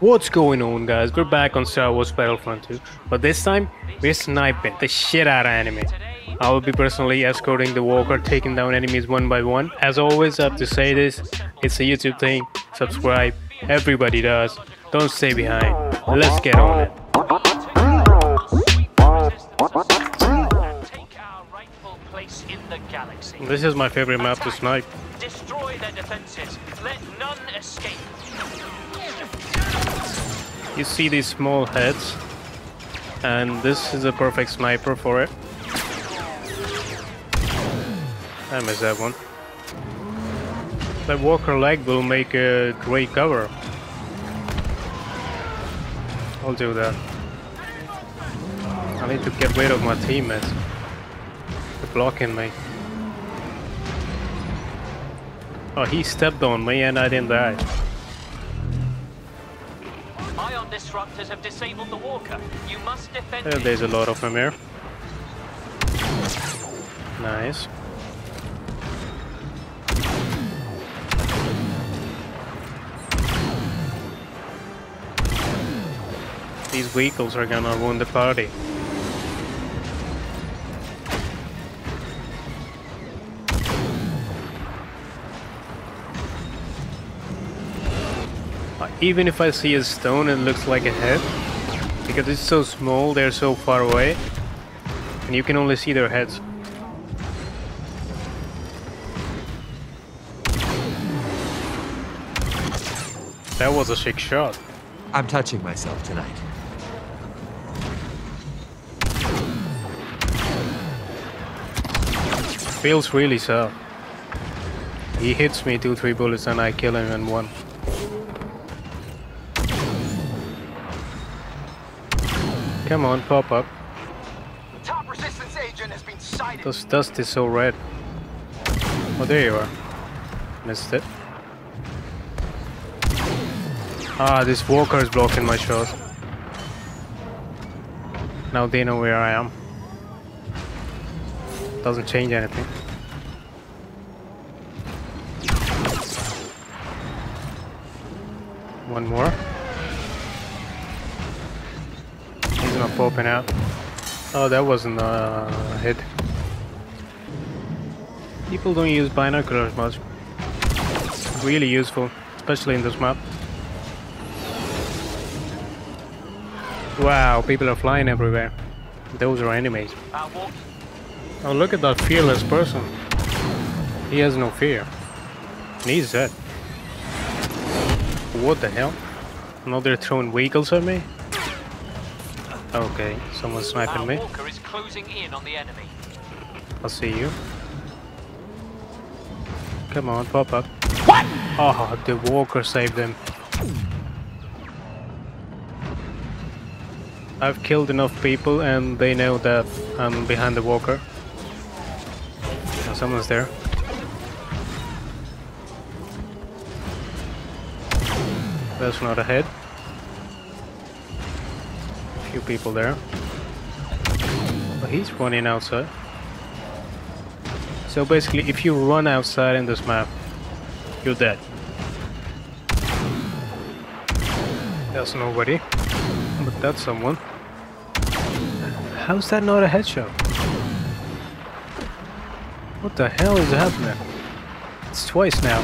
What's going on guys? We're back on Star Wars Battlefront 2, but this time we're sniping the shit out of enemy. I will be personally escorting the walker, taking down enemies one by one. As always, I have to say this, it's a YouTube thing, subscribe, everybody does. Don't stay behind. Let's get on it. This is my favorite map to snipe. You see these small heads, and this is a perfect sniper for it. I missed that one. That Walker leg will make a great cover. I'll do that. I need to get rid of my teammates. They're blocking me. Oh, he stepped on me and I didn't die disruptors have disabled the walker. You must defend uh, There's a lot of them here. Nice. These vehicles are gonna ruin the party. Even if I see a stone it looks like a head. Because it's so small they're so far away. And you can only see their heads. That was a sick shot. I'm touching myself tonight. Feels really so he hits me two three bullets and I kill him in one Come on, pop up. The Top resistance agent has been sighted. This dust is so red. Oh, there you are. Missed it. Ah, this walker is blocking my shot. Now they know where I am. Doesn't change anything. One more. Popping out. Oh, that wasn't a hit. People don't use binoculars much. Really useful, especially in this map. Wow, people are flying everywhere. Those are enemies. Oh, look at that fearless person. He has no fear. And he's dead. What the hell? Now they're throwing vehicles at me? Okay, someone's sniping Our me. Walker is closing in on the enemy. I'll see you. Come on, pop up. What? Oh, the walker saved him. I've killed enough people and they know that I'm behind the walker. Oh, someone's there. That's not a head few people there. But he's running outside. So basically, if you run outside in this map, you're dead. There's nobody. But that's someone. How's that not a headshot? What the hell is happening? It's twice now.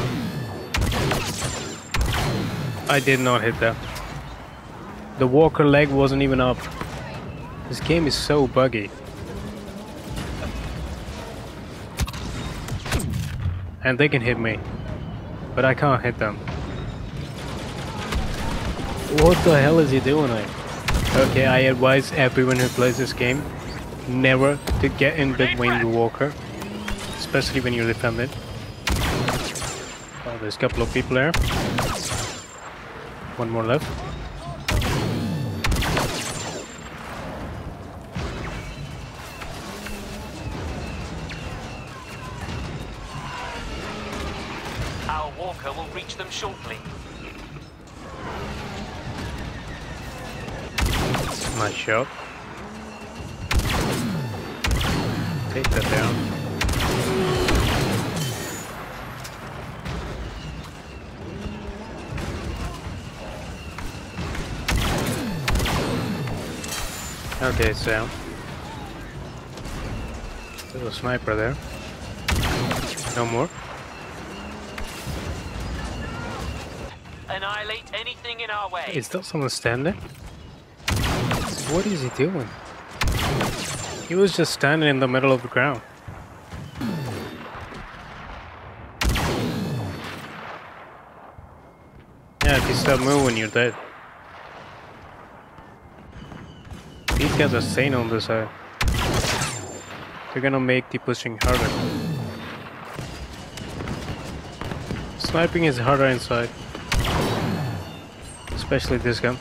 I did not hit that. The walker leg wasn't even up. This game is so buggy. And they can hit me. But I can't hit them. What the hell is he doing? Okay, I advise everyone who plays this game never to get in between the walker. Especially when you're defended. Oh, there's a couple of people there. One more left. reach them shortly. Nice shot. Take that down. Okay, so there's a sniper there. No more. Annihilate anything in our way. Is that someone standing? What is he doing? He was just standing in the middle of the ground. Yeah, if you stop moving, you're dead. These guys are sane on this side. They're gonna make the pushing harder. Sniping is harder inside. Especially this gun.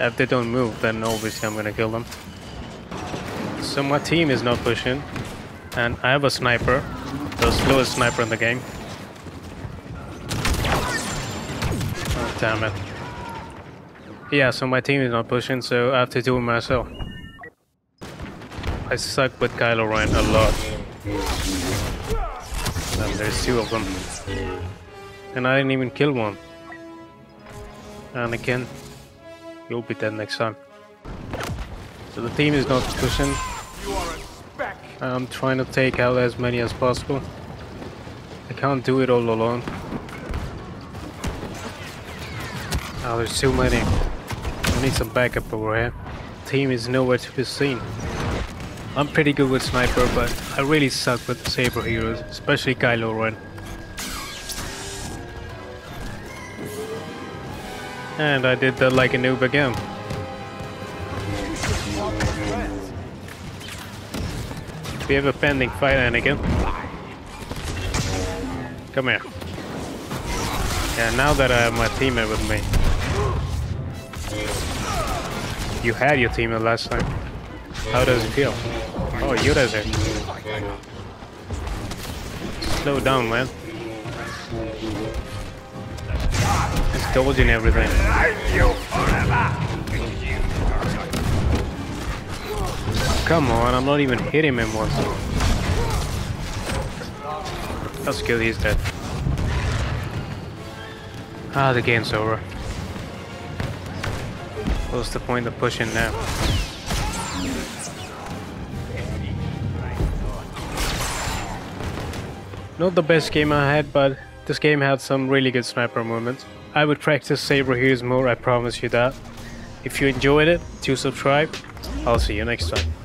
If they don't move, then obviously I'm gonna kill them. So my team is not pushing, and I have a sniper, the slowest sniper in the game. Oh, damn it. Yeah, so my team is not pushing, so I have to do it myself. I suck with Kylo Ren a lot. There's two of them. And I didn't even kill one. And again, you'll be dead next time. So the team is not pushing. I'm trying to take out as many as possible. I can't do it all alone. Oh, there's too many. I need some backup over here. Team is nowhere to be seen. I'm pretty good with sniper, but I really suck with saber heroes, especially Kylo Ren. And I did that like a noob again. We have a pending fight, Anakin. Come here. Yeah, now that I have my teammate with me. You had your teammate last time. How does it feel? Oh, does it. Slow down, man. It's dodging everything. Come on, I'm not even hitting him once. That's good, he's dead. Ah, the game's over. What's the point of pushing now? Not the best game I had, but this game had some really good sniper moments. I would practice Saber Heroes more, I promise you that. If you enjoyed it, do subscribe. I'll see you next time.